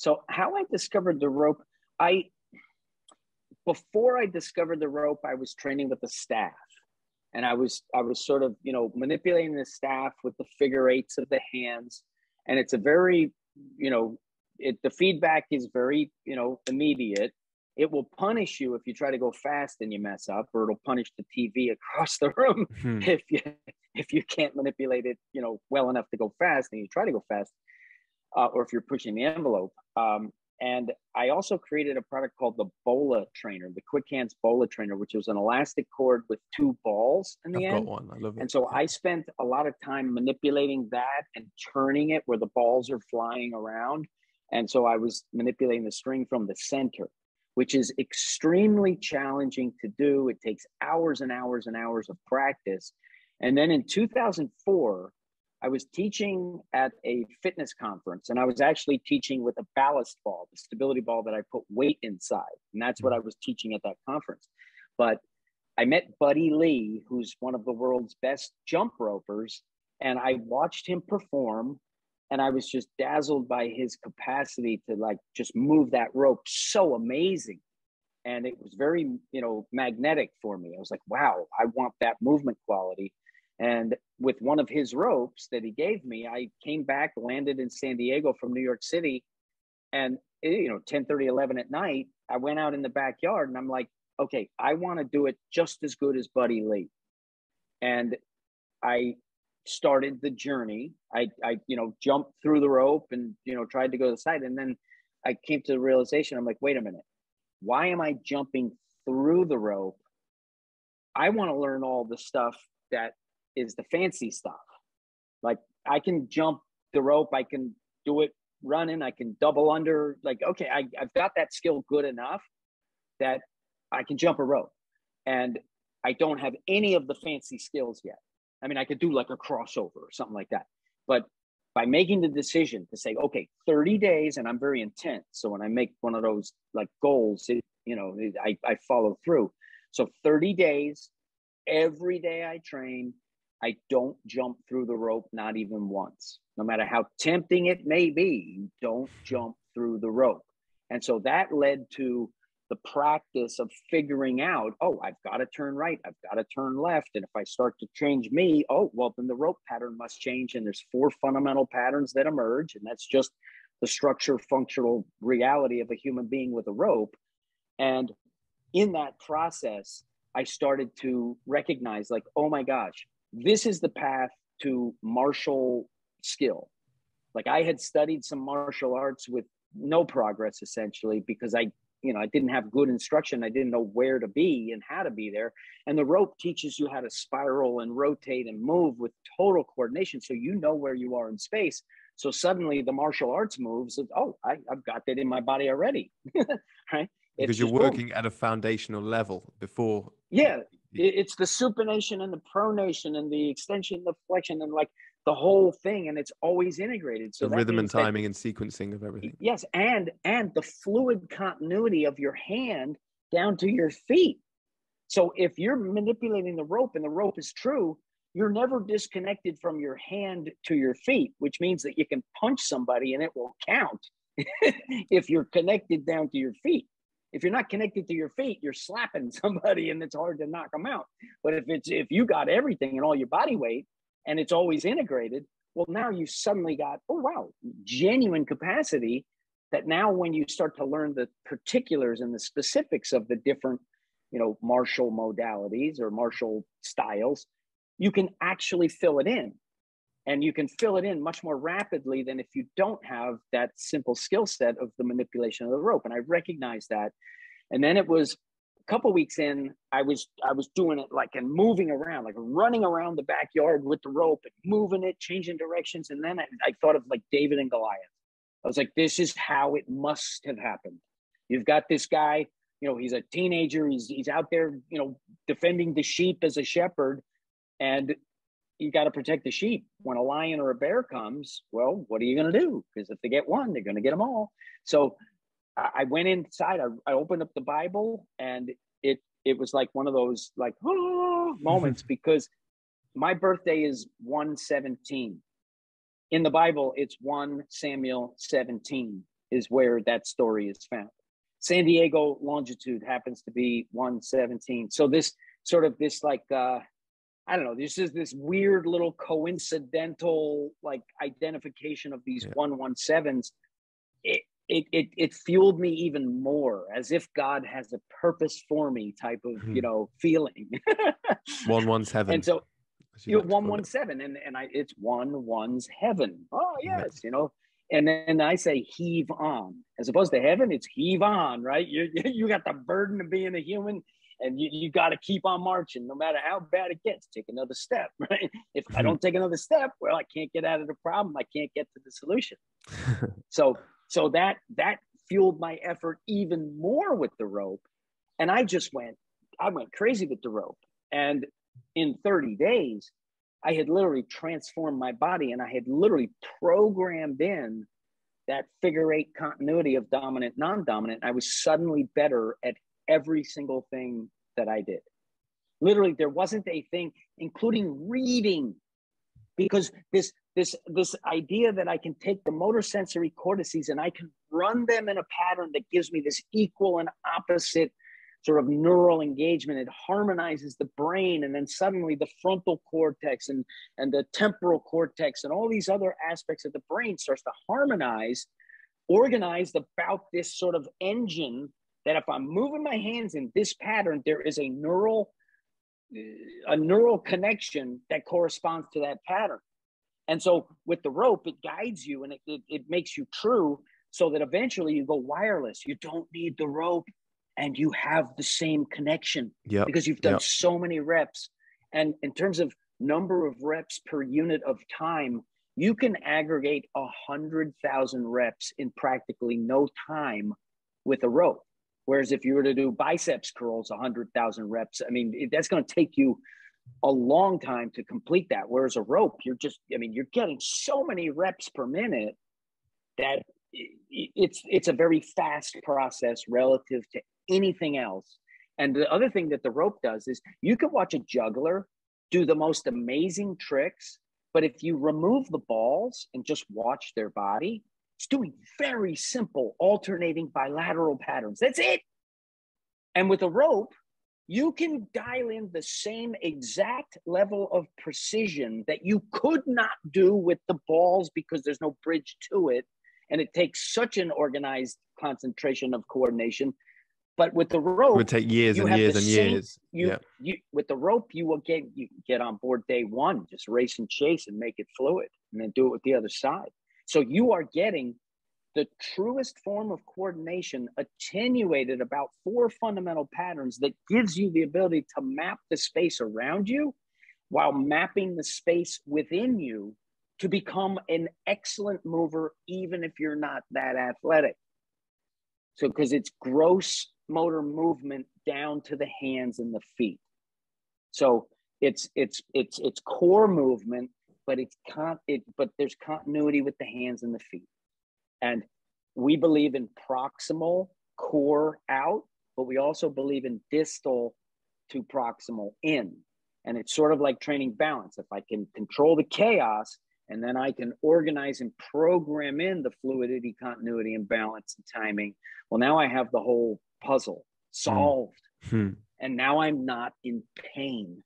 So how I discovered the rope, I before I discovered the rope, I was training with the staff. And I was I was sort of, you know, manipulating the staff with the figure eights of the hands. And it's a very, you know, it the feedback is very, you know, immediate. It will punish you if you try to go fast and you mess up, or it'll punish the TV across the room hmm. if you if you can't manipulate it, you know, well enough to go fast and you try to go fast uh, or if you're pushing the envelope. Um, and I also created a product called the Bola Trainer, the Quick Hands Bola Trainer, which was an elastic cord with two balls in the I've end. Got one. I love it. And so I spent a lot of time manipulating that and turning it where the balls are flying around. And so I was manipulating the string from the center, which is extremely challenging to do. It takes hours and hours and hours of practice. And then in 2004, I was teaching at a fitness conference and I was actually teaching with a ballast ball, the stability ball that I put weight inside. And that's what mm-hmm. I was teaching at that conference. But I met Buddy Lee, who's one of the world's best jump ropers, and I watched him perform and I was just dazzled by his capacity to like just move that rope so amazing. And it was very, you know, magnetic for me. I was like, wow, I want that movement quality. And with one of his ropes that he gave me, I came back, landed in San Diego from New York City. And, eh, you know, 10 30, 11 at night, I went out in the backyard and I'm like, okay, I want to do it just as good as Buddy Lee. And I started the journey. I, I, you know, jumped through the rope and, you know, tried to go to the side. And then I came to the realization I'm like, wait a minute, why am I jumping through the rope? I want to learn all the stuff that is the fancy stuff. Like I can jump the rope, I can do it running, I can double under. Like, okay, I, I've got that skill good enough that I can jump a rope. And I don't have any of the fancy skills yet. I mean, I could do like a crossover or something like that. But by making the decision to say, okay, 30 days, and I'm very intense. So when I make one of those like goals, it, you know, I, I follow through. So 30 days, every day I train, I don't jump through the rope, not even once. No matter how tempting it may be, don't jump through the rope. And so that led to the practice of figuring out, oh, I've got to turn right, I've got to turn left. And if I start to change me, oh, well, then the rope pattern must change. And there's four fundamental patterns that emerge. And that's just the structure, functional reality of a human being with a rope. And in that process, I started to recognize, like, oh my gosh, this is the path to martial skill. Like I had studied some martial arts with no progress essentially because I, you know, I didn't have good instruction. I didn't know where to be and how to be there. And the rope teaches you how to spiral and rotate and move with total coordination. So you know where you are in space. So suddenly the martial arts moves, oh, I, have got that in my body already. right. Because it's you're working boom. at a foundational level before. Yeah it's the supination and the pronation and the extension, the flexion, and like the whole thing, and it's always integrated. So the rhythm and timing that, and sequencing of everything. Yes, and and the fluid continuity of your hand down to your feet. So if you're manipulating the rope and the rope is true, you're never disconnected from your hand to your feet, which means that you can punch somebody and it will count if you're connected down to your feet. If you're not connected to your feet, you're slapping somebody and it's hard to knock them out. But if it's if you got everything and all your body weight and it's always integrated, well, now you suddenly got, oh wow, genuine capacity that now when you start to learn the particulars and the specifics of the different, you know, martial modalities or martial styles, you can actually fill it in and you can fill it in much more rapidly than if you don't have that simple skill set of the manipulation of the rope and i recognized that. And then it was a couple weeks in i was i was doing it like and moving around like running around the backyard with the rope and moving it changing directions and then i, I thought of like david and goliath. I was like this is how it must have happened. You've got this guy you know he's a teenager he's he's out there you know defending the sheep as a shepherd and you got to protect the sheep. When a lion or a bear comes, well, what are you going to do? Because if they get one, they're going to get them all. So I went inside. I, I, opened up the Bible, and it it was like one of those like oh, moments because my birthday is one seventeen. In the Bible, it's one Samuel seventeen. is where that story is found. San Diego longitude happens to be 117. So this sort of this like uh I don't know, this is this weird little coincidental like identification of these yeah. 117s. It, it it it fueled me even more as if God has a purpose for me type of, mm-hmm. you know, feeling. 117. and so you know, 117 and and I it's one one's heaven. Oh yes, you know, and then I say heave on, as opposed to heaven, it's heave on, right? You you got the burden of being a human, and you, you got to keep on marching, no matter how bad it gets. Take another step, right? If I don't hmm. take another step, well, I can't get out of the problem. I can't get to the solution. so so that that fueled my effort even more with the rope, and I just went I went crazy with the rope, and in 30 days I had literally transformed my body and I had literally programmed in that figure eight continuity of dominant, non dominant. I was suddenly better at every single thing that I did. Literally, there wasn't a thing, including reading, because this this this idea that I can take the motor sensory cortices and I can run them in a pattern that gives me this equal and opposite sort of neural engagement it harmonizes the brain and then suddenly the frontal cortex and and the temporal cortex and all these other aspects of the brain starts to harmonize organized about this sort of engine that if i'm moving my hands in this pattern there is a neural a neural connection that corresponds to that pattern. And so with the rope it guides you and it, it, it makes you true so that eventually you go wireless. You don't need the rope and you have the same connection yeah because you've done yep. so many reps. And in terms of number of reps per unit of time you can aggregate a hundred thousand reps in practically no time with a rope whereas if you were to do biceps curls a hundred thousand reps i mean that's going to take you a long time to complete that whereas a rope you're just i mean you're getting so many reps per minute that it's it's a very fast process relative to anything else. And the other thing that the rope does is you can watch a juggler do the most amazing tricks, but if you remove the balls and just watch their body, it's doing very simple alternating bilateral patterns. That's it. And with a rope, you can dial in the same exact level of precision that you could not do with the balls because there's no bridge to it. And it takes such an organized concentration of coordination but with the rope, it would take years and years and same, years. You, yeah. you with the rope, you will get you get on board day one, just race and chase and make it fluid, and then do it with the other side. So you are getting the truest form of coordination attenuated about four fundamental patterns that gives you the ability to map the space around you while mapping the space within you to become an excellent mover even if you're not that athletic so because it's gross motor movement down to the hands and the feet. So it's it's it's it's core movement, but it's con it but there's continuity with the hands and the feet. And we believe in proximal core out, but we also believe in distal to proximal in. And it's sort of like training balance. If I can control the chaos and then I can organize and program in the fluidity, continuity, and balance and timing. Well, now I have the whole puzzle solved. Mm-hmm. And now I'm not in pain.